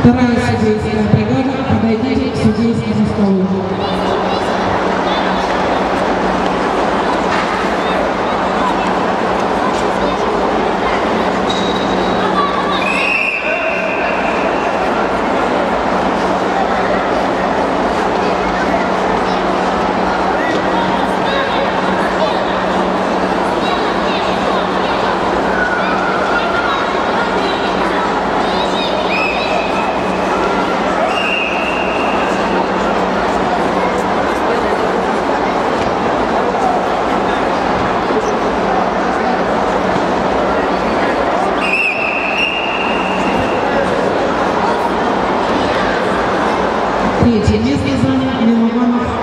Вторая судейская бригада, подойдите к судейскому столу. Третье место занял Милованов.